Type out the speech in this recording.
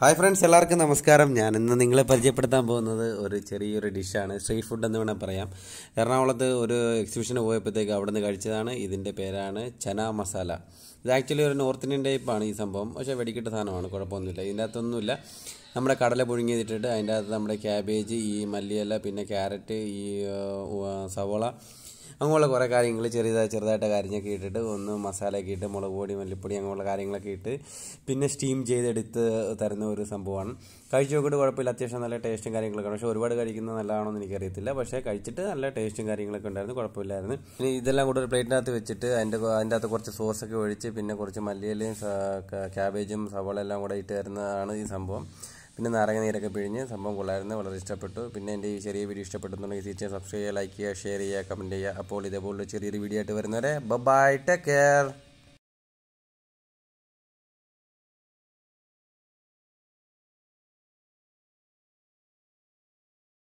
Hi friends എല്ലാവർക്കും നമസ്കാരം. ഞാൻ ഇന്ന് നിങ്ങളെ പരിചയപ്പെടുത്താൻ പോകുന്നത് ഒരു ചെറിയൊരു ഡിഷാണ് സ്ട്രീറ്റ് ഫുഡ് എന്ന് വേണമെങ്കിൽ പറയാം. എറണാകുളത്ത് ഒരു എക്സിബിഷന് പോയപ്പോഴത്തേക്ക് അവിടെ നിന്ന് കഴിച്ചതാണ്. ഇതിന്റെ പേരാണ് ചന മസാല. ഇത് ആക്ച്വലി ഒരു നോർത്ത് ഇന്ത്യൻ ടൈപ്പാണ് ഈ സംഭവം. പക്ഷേ വെടിക്കിട്ട സാധനമാണ് കുഴപ്പമൊന്നുമില്ല. ഇതിന്റെ അകത്തൊന്നുമില്ല നമ്മുടെ കടല പുഴുങ്ങിയതിട്ടിട്ട് അതിന്റെ അകത്ത് നമ്മുടെ ക്യാബേജ് ഈ മല്ലിയില പിന്നെ ക്യാരറ്റ് ഈ സവോള അങ്ങനെയുള്ള കുറേ കാര്യങ്ങൾ ചെറിയതായി ചെറുതായിട്ട് കാര്യങ്ങളൊക്കെ ഇട്ടിട്ട് ഒന്ന് മസാലയൊക്കെ ഇട്ട് മുളക് പൊടി മല്ലിപ്പൊടി അങ്ങനെയുള്ള കാര്യങ്ങളൊക്കെ ഇട്ട് പിന്നെ സ്റ്റീം ചെയ്തെടുത്ത് തരുന്ന ഒരു സംഭവമാണ്. കഴിച്ചു നോക്കിയിട്ട് കുഴപ്പമില്ല. അത്യാവശ്യം നല്ല ടേസ്റ്റും കാര്യങ്ങളൊക്കെ പക്ഷേ ഒരുപാട് കഴിക്കുന്നത് നല്ലതാണോ എന്ന് എനിക്കറിയത്തില്ല. പക്ഷേ കഴിച്ചിട്ട് നല്ല ടേസ്റ്റും കാര്യങ്ങളൊക്കെ ഉണ്ടായിരുന്നു. കുഴപ്പമില്ലായിരുന്നു. പിന്നെ ഇതെല്ലാം കൂടെ ഒരു പ്ലേറ്റിനകത്ത് വെച്ചിട്ട് അതിന്റെ അതിന്റെ അകത്ത് കുറച്ച് സോസൊക്കെ ഒഴിച്ച് പിന്നെ കുറച്ച് മല്ലിയിലയും ക്യാബേജും സവാള എല്ലാം കൂടെ ഇട്ട് തരുന്നതാണ് ഈ സംഭവം. പിന്നെ നാരങ്ങ നീരൊക്കെ പിഴിഞ്ഞ് സംഭവം കൊള്ളായിരുന്നു വളരെ ഇഷ്ടപ്പെട്ടു. പിന്നെ എന്റെ ഈ ചെറിയ വീഡിയോ ഇഷ്ടപ്പെട്ടെന്നുണ്ടെങ്കിൽ തീർച്ചയായും സബ്സ്ക്രൈബ് ചെയ്യുക ലൈക്ക് ചെയ്യുക ഷെയർ ചെയ്യുക കമന്റ് ചെയ്യുക. അപ്പോൾ ഇതേപോലുള്ള ചെറിയൊരു വീഡിയോ ആയിട്ട് വരുന്നവരെ ബൈ ടേക്ക് കെയർ